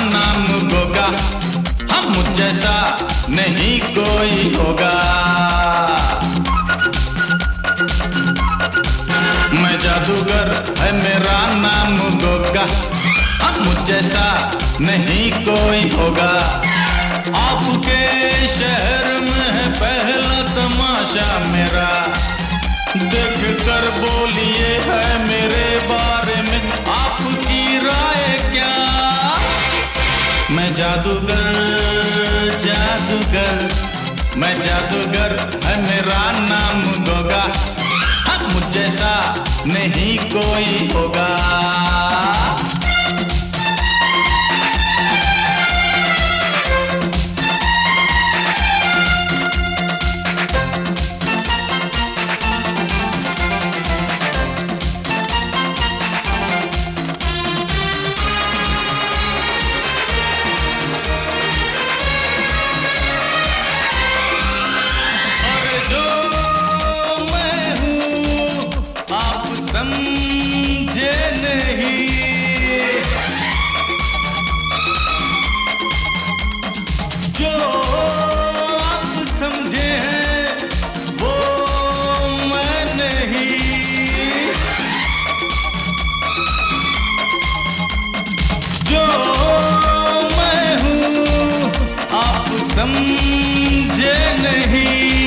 नाम गोगा। हम मुझ जैसा नहीं कोई होगा। मैं जादूगर है मेरा नाम गोगा। हम मुझ जैसा नहीं कोई होगा। आपके शहर में है पहला तमाशा मेरा। देख कर बोलिए है जादूगर जादूगर। मैं जादूगर है मेरा नाम गोगा हम मुझे जैसा नहीं कोई होगा। जो आप समझे हैं वो मैं नहीं। जो मैं हूँ आप समझे नहीं।